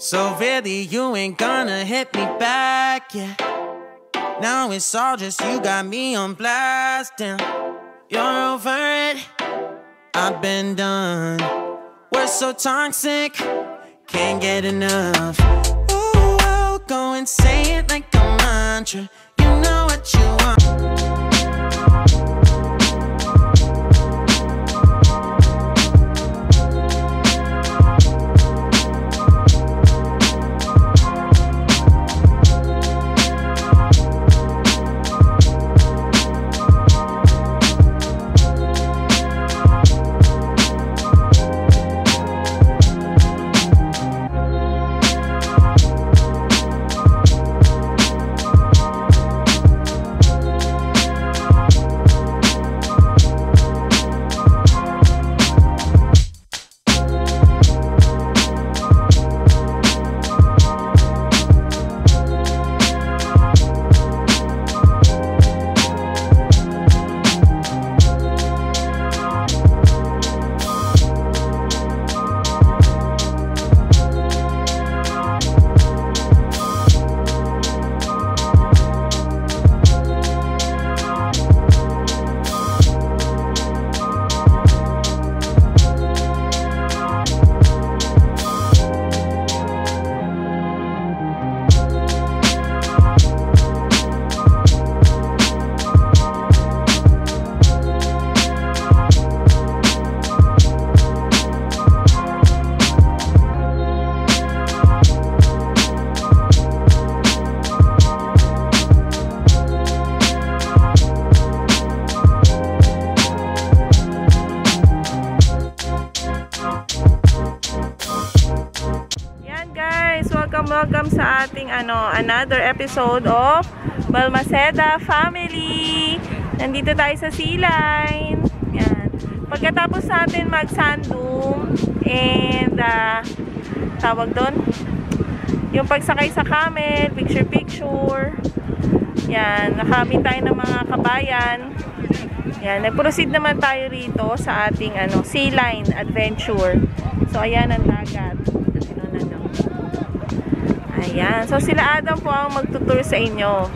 So really, you ain't gonna hit me back, yeah. Now it's all just you got me on blast, damn. You're over it, I've been done. We're so toxic, can't get enough. Ooh, go and say it like a mantra. You know what you want. Another episode of Balmaceda Family. Nandito tayo sa Sea Line. Yan. Pagkatapos natin mag-sandum and ah, tawag doon yung pagsakay sa camel, picture picture. Yan, nakamit tayo ng mga kabayan. Yan, nag-proceed naman tayo rito sa ating ano, sea line adventure. So ayan ang dagat. Ano na. Ayan. So sila Adam po ang magtutur sa inyo.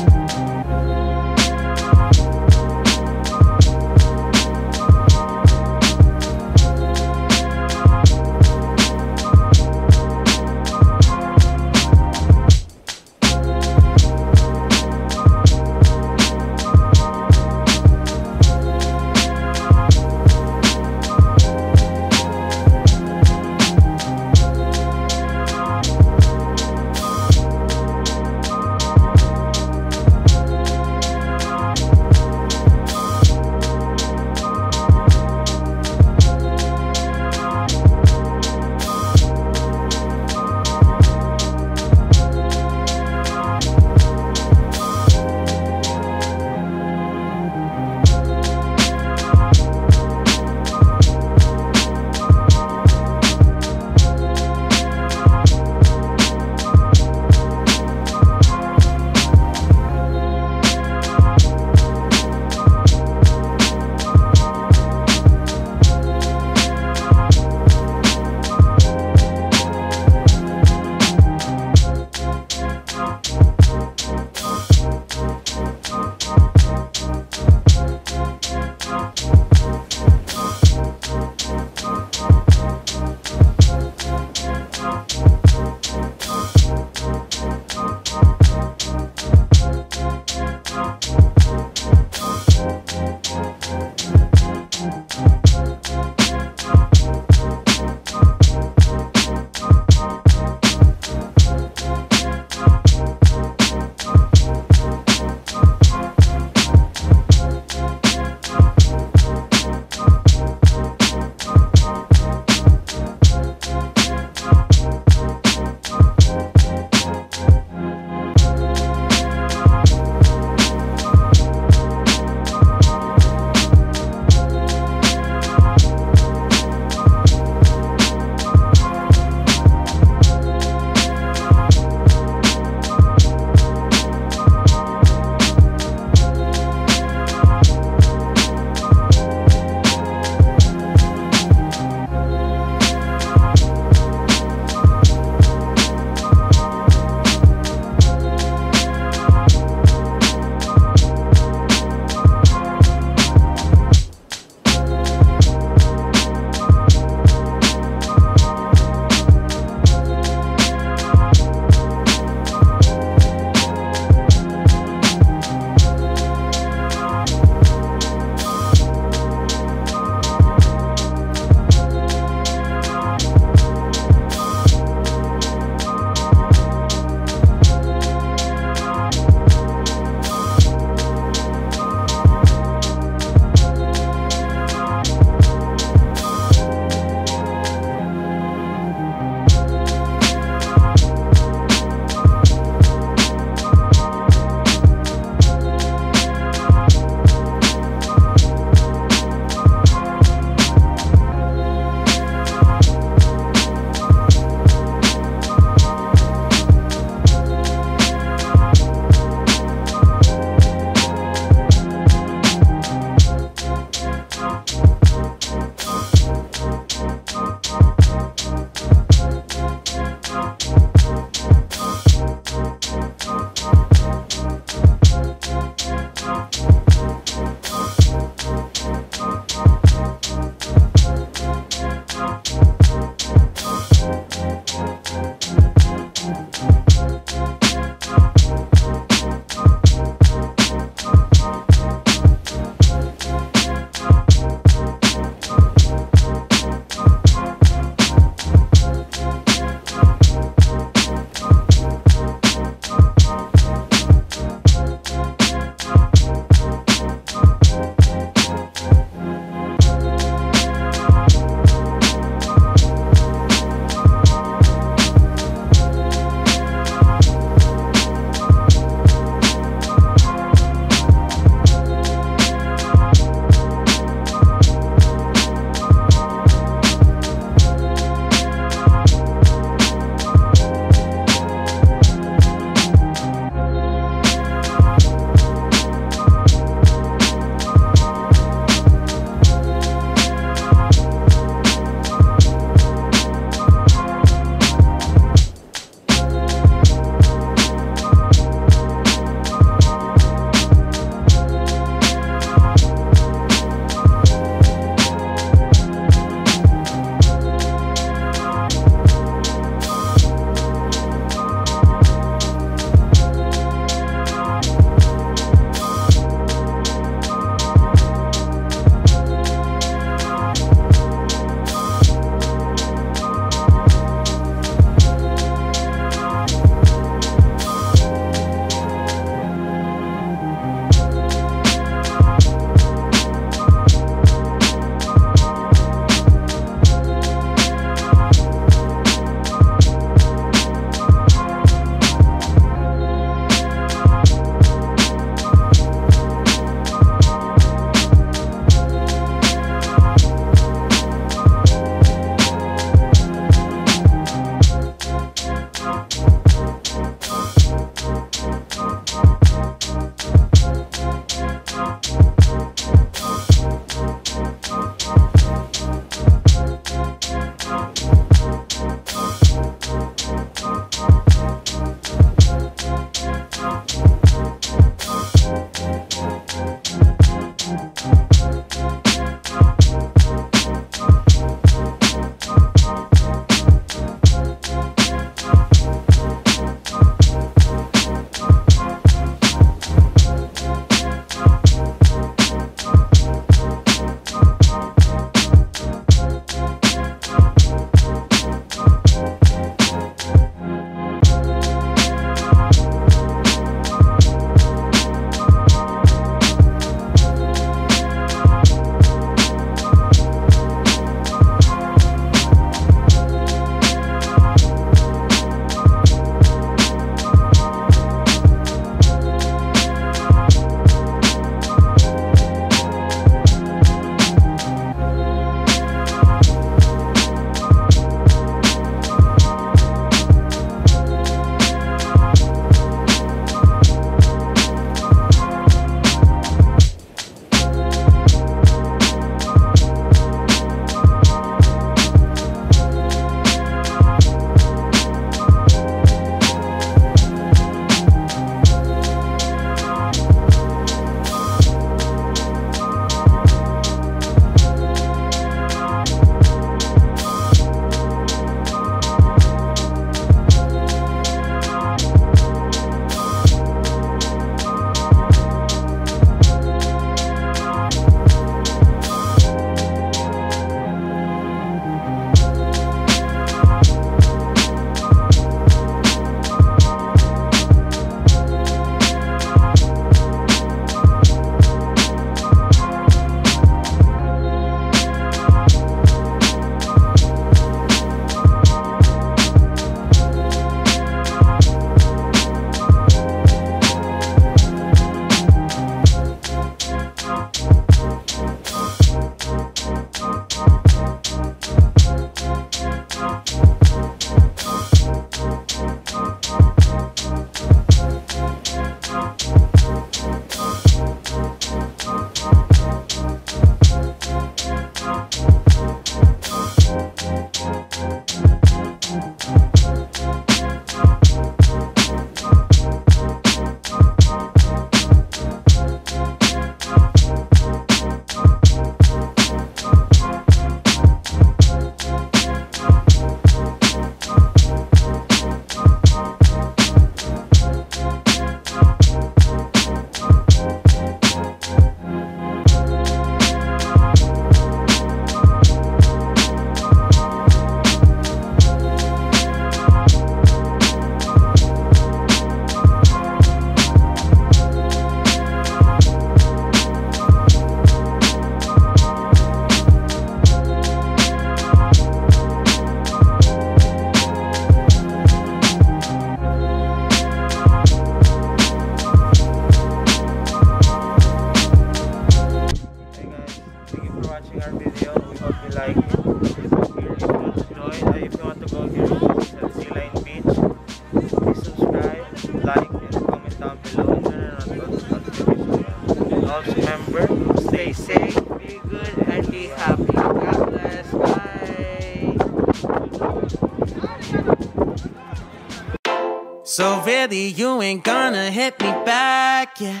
So really, you ain't gonna hit me back, yeah.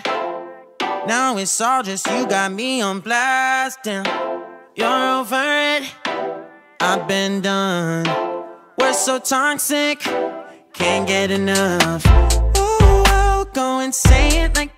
Now it's all just you got me on blast, damn. You're over it, I've been done. We're so toxic, can't get enough. Ooh, go and say it like